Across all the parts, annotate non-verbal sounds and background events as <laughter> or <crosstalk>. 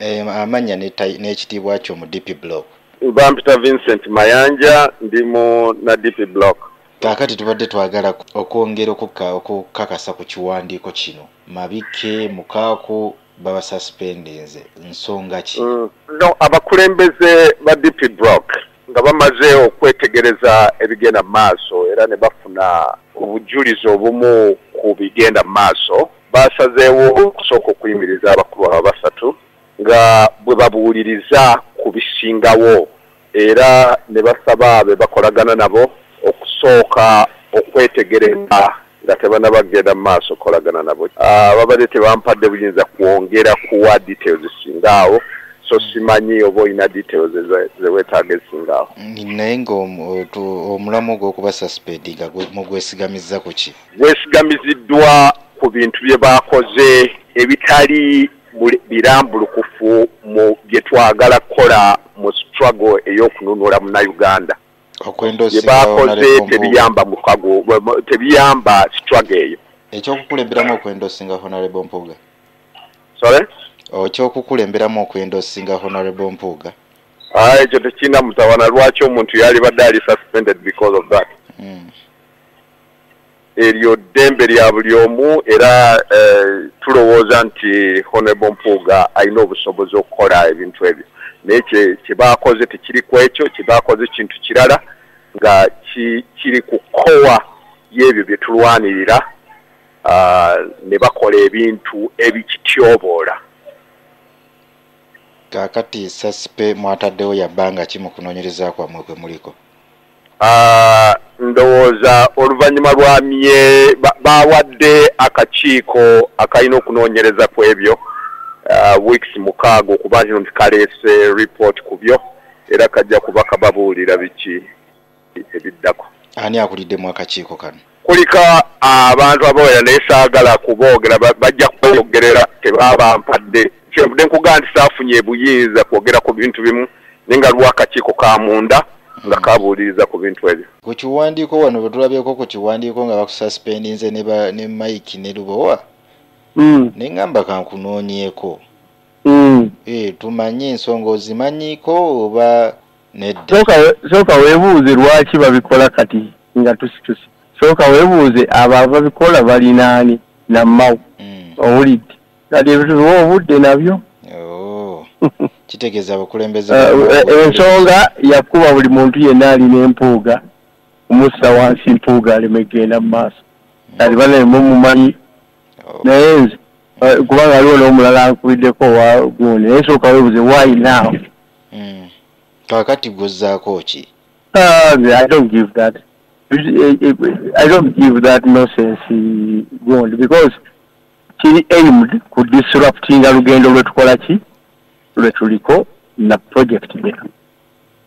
Eh, amanya n'ekitiibwa kyo mu dp block. Bampita vincent mayanja ndi mu na dp block. Kaakati tubadde twagala okwongera okukakasa ku kiwandiiko kino. Mabike mukaaku babasuspendinze nsonga ki? Mm, no abakulembeze ba dp block nga bamaze okwetegereza ebigenda mu maaso era ne bafuna obujulizi obumu ku bigenda mu maaso basazeewo okusooka okuyimiriza abakulu abo basatu nga bwe babuuliriza ku bisingawo era ne basaba be bakolagana nabo okusooka okwetegereza nga tebanabagenda mu maaso okukolagana nabo. Ah, babadde tebampadde buyinza kwongera kuwa details zisingaawo so simanyi oba olina details zeweetaaga ezisingaawo. Naye ngaomulamu ogw'okuba suspendinga gwe- mugwesigamiza ku ki? Gwesigamiziddwa ku bintu bye baakoze ebitali birambulukufu mu bye twagala kukola mu struggle ey'okununula munnayuganda. Bye baakoze tebiyamba mukago tebiyamba struggle eyo. Ekyokukulemberamu okwendoosinga honorable mpuuga? Sorry? Ekyokukulemberamu okwendoosinga honorable mpuuga? Ah, ekyo tekirina mutawana lwaki omuntu yali badde ali suspended because of that. Mm. Eryo ddembe lya buli omu era eh, tulowooza nti honorable mpuuga alina obusobozi okukola ebintu ebyo. Naye kye- kye baakoze tekiri ku ekyo kye baakoze kintu kirala nga ki- kiri ku kowa y'ebyo bye tulwanirira ah, ne bakola ebintu ebikityoboola kaakati saspe mwataddewo yabbanga ki mu kunoonyereza kwammwe kwe muliko? Ah, ndowooza oluvannyuma lwa mye ba- baawadde akakiiko akalina okunoonyereza ku ebyo. Ah, weeks mukaaga okuba kino nti kaleese report ku byo era kajja kuba kababuulira biki ebiddako. Ani akuliddemu akakiiko kano? Kuliko abantu abawerera naye saagala kuboogera ba- bajja kweyogerera tebabampadde kyenvudde nkugaa nti saafunye buyinza kwogera ku bintu bimu naye nga lwa akakiiko ka munda nga kabuuliriza ku bintu ebyo. Ku kiwandiiko wano bwe tulabyeko ku kiwandiiko nga bakususpendinze ne mike ne lubowa Mm, ne ŋŋamba kankunoonyeko. Mm. Eh, tumanye ensonga ozimanyiiko oba nedda? Sooka we- sooka weebuuze lwaki babikola kati nga tusitusi sooka weebuuze abo ababikola balinaani nammawo Mm. owulidde. Kati ebyo tubiwa obudde nabyo <laughs> kitegeeza abakulembeze Eh, eh, ensonga yakuba buli muntu yenna alina empuuga omussa wansi empuuga aleme genda mu maaso. Kati banemu mumanyi Oh, naye nze eh, kubanga waliwo n'omulala ankubiddeko owa gundi naye sooka weebuuze why now? Mm. kaakati gozzaako ki? Uh, I don't give that. I don't give that nonsense gundi because kiri aimed ku disruptinga lugendo lwe tukola ki lwe tuliko na project yetu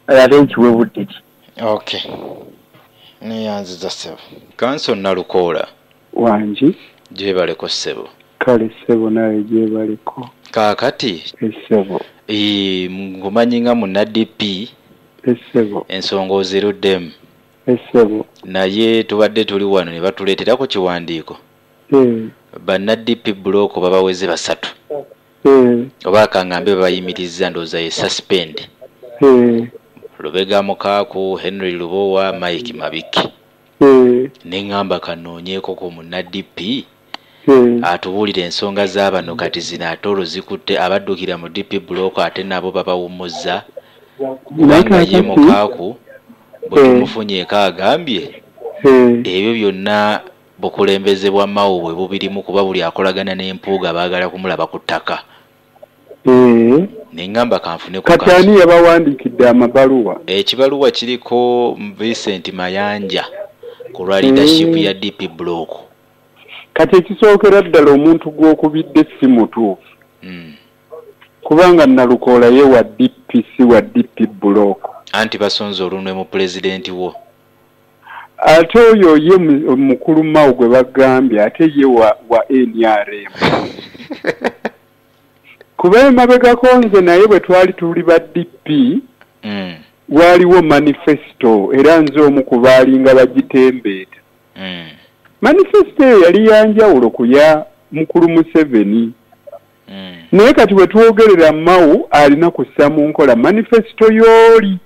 ate nkiwebudde ki? Okay neyanziza ssebo kanso nalukoola. Wangi gyebaleko ssebo kale ssebo nawe gyebaleko kaakati? Essebo eh, ngumanyi nga munna dp essebo ensonga oziruddemu essebo naye tubadde tuli wano ne batuleeterako kiwandiiko. Eh, banna dp buloko babaweze basatu oba akangambe babayimiriza ndowooza ye suspend. Eh, lubega mukaaku henry lubowa mike mabiki. Eh, neŋŋamba kanoonyeeko ku munna dp eh, atubuulira ensonga z'abano kati zino ate olwo zikutte abaddukira mu dp buloko ate nabo babawummuzza kubanga ye Nakakati, mukaaku bwe tumufunyeeko agambye ebyo byonna bukulembeze bwa mawo bwe bubirimu kuba buli akolagana n'empuuga baagala kumulaba ku ttaka eh. neŋŋamba kanfuneko kati ani yabawandiikidde amabaluwa? Ekibaluwa kiriko vincent mayanja ku lwa leadership ya dp block. Kati ekisookera ddala omuntu gw'okubidde si mutuufu mm. kubanga nalukoola ye wa dpc wa dp block. Anti basonze olunwe mu pulezidenti wo. Ate oyo ye mu- mukulu mawo gwe bagambye ate ye wa, wa nrm <laughs> kuba emabegako nze naye bwe twali tuli ba dp mm. waaliwo manifesto era nze omu ku baalinga bagitembeeta Mm. manifesto eyo yali yanjawulo ku ya mukulu museveni Mm. naye kati bwe twogerera mawu alina kussa mu nkola manifesito y'oli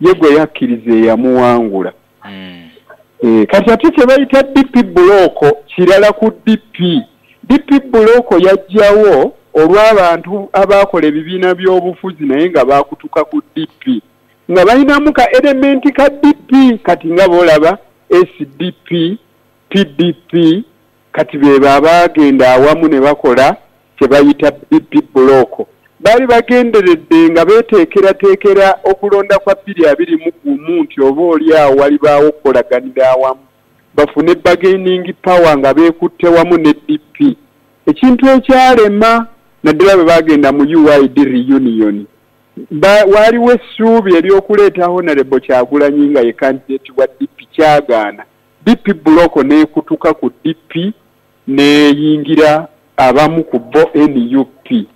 ye gwe yakkiriza eyamuwangula Mm. Eh, kati ate kye bayita dp buloko kirala ku dp dp buloko yajjawo olw'abantu abaakola ebibiina by'obufuzi naye nga baakutuka ku dp nga balinamu ka elementi ka dp kati nga boolaba sdp pdp kati beebo abaagenda awamu ne bakola kye bayita dp buloko baali bagenderedde nga beeteekerateekera okulonda kwa bbiri abiri mu gumu nti oba oli awo walibaawo okukolaganira awamu. Bafune bargaining power nga beekutte wamu ne dp ekintu ekyalema naddala bwe bagenda mu uid reunion. Waaliwo essuubi ery'okuleeta honorable kyagulanyi nga ye kandidate wa dp kyagaana. Dp buloko neekutuka ku dp neeyingira abamu ku bo nup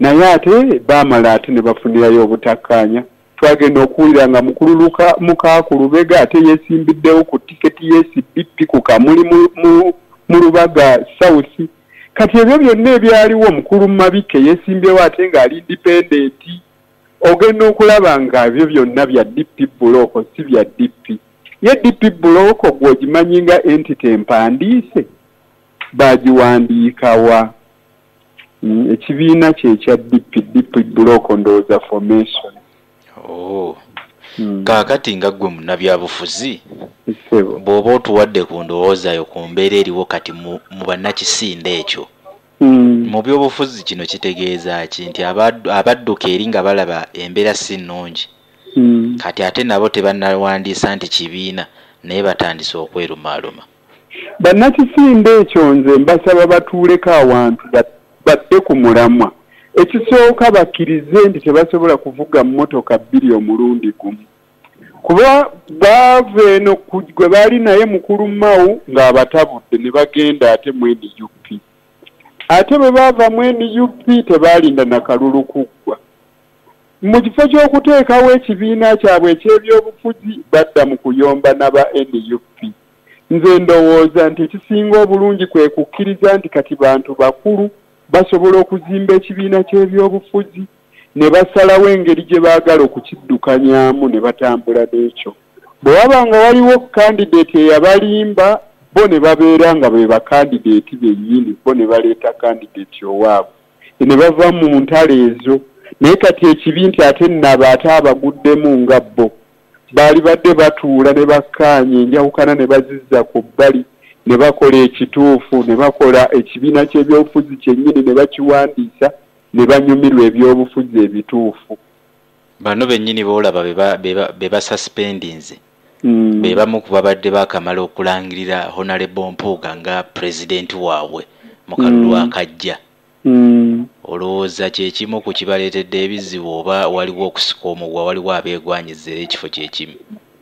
naye ate baamala ate ne bafunirayo obutakkaanya. Twagenda okuwulira nga mukulu Luka- mukaakulubega ate yeesimbiddewo ku tiketi y'esdp ku kamuli mu- mu- mu lubaga south kati ebyo byonna ebyaliwo omukulu mabike yeesimbyewo ate ng'ali indipendenti ogenda okulaba nga ebyo byonna bya dp buloko si bya dp ye dp buloko gweogimanyi nga entity empandiise baagiwandiikawa Mm, ekibiina kyekya dp dp buloko ndowooza formation. Oh. Kaakati nga ggwe munnabyabufuzi ekisebo bw'oba otuwadde ku ndowoozayo ku mbeera eriwo kati mu bannakisinde ekyo Mm, mu by'obufuzi kino kitegeeza ki? Nti abaddu- abadduka eri nga balaba embeera si nnungi. Mm. kati ate nabo tebannawandiisa nti kibiina naye batandise okwerumaaluma bannakisinde ekyo nze mbasaba batuuleko awantu ba- badde ku mulamwa ekisooka bakkirize nti tebasobola kuvuga mmotoka bbiri omulundi gumu. Kuba baava eno gwe baali naye mukulu mawu ng'abatabudde ne bagenda ate mu nup ate bwe baava mu nup tebaalinda na kalulu kuggwa. Mu kifo ky'okuteekawo ekibiina kyabwe eky'ebyobufuzi badda mu kuyomba n'aba nup nze ndowooza nti ekisinga obulungi kwe kukkiriza nti kati bantu bakulu basobola okuzimba ekibiina ky'ebyobufuzi ne basalawo engeri gye baagala okukiddukanyamu ne batambula n'ekyo. Bwe waba nga waliwo kandidate eyabalimba bo ne babeera nga be bakandideeti bennyini bo ne baleeta kandidate owaabwe. Ne bava mu ntalo ezo naye kati ekibi nti ate nabo ate abaguddemu nga bo baali badde batuula ne bakkaanya enjawukana ne bazizza ku bbali ne bakola ekituufu ne bakola ekibiina ky'ebyobufuzi kyennyini ne bakiwandiisa ne banyumirwa ebyobufuzi ebituufu bano bennyini boolaba be ba- be ba- be basuspendinze Mm. be bamu ku babadde baakamala okulangirira honorable mpuuga nga pulezidenti waabwe mu kalulu Mm. akajja Mm. olowooza kyekimu ku kibaleetedde ebizibu oba waliwo okusika omugwa waliwo abeegwanyiza era ekifo kyekimu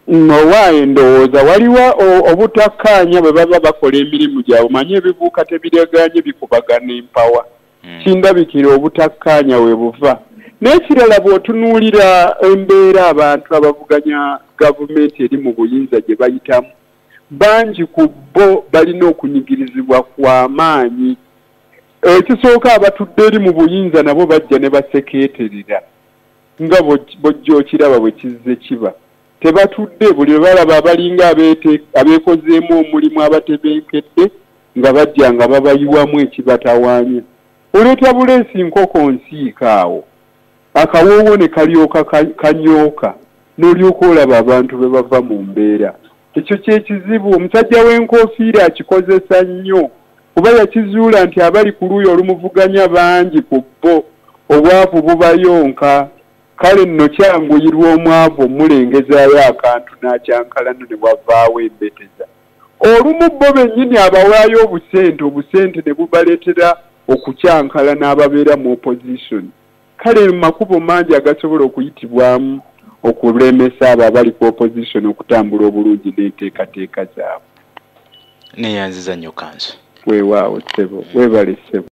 nowaaye ndowooza waliwo o- obutakkaanya bwe baba bakola emirimu gyabwe. Manye ebibuuka tebireganye bikubagana empawa. Kindabikira obutakkaanya we buva. N'ekirala bw'otunuulira embeera abantu abavuganya gavumenti eri mu buyinza gye bayitamu bangi ku bo balina okunyigirizibwa kw'amaanyi ekisooka abatudde eri mu buyinza nabo bajja ne basekeeterera nga bw'ojja okiraba bwe kizze kiba tebatudde buli lwe balaba abalinga abeekozeemu omulimu abatebenkedde nga bajja nga babayiwamu ekibatawaanya oleeta buleesi nkoko nsiika awo. Akawoowo ne kalyoka ka- kanyooka n'olyoka olaba abantu be bava mu mbeera. Ekyo kyekizibu omusajja w'enkofiira akikozesa nnyo kuba yakizuula nti abali ku luuyi olumuvuganya bangi ku bo obwavu bubayonka kale nno kyanguyirwa omwavu omulengezaayo akantu n'akyankalano ne wavaawo embeteza olumu bo bennyini abawaayo obusente obusente ne bubaleetera okukyankala n'ababeera mu opposition. Kale mu makubo mangi agasobola okuyitibwamu okulemesa abo abali ku opposition okutambula obulungi n'enteekateeka zaabwe. Neeyanziza nnyo kanso. Weewaawo ssebo weebale ssebo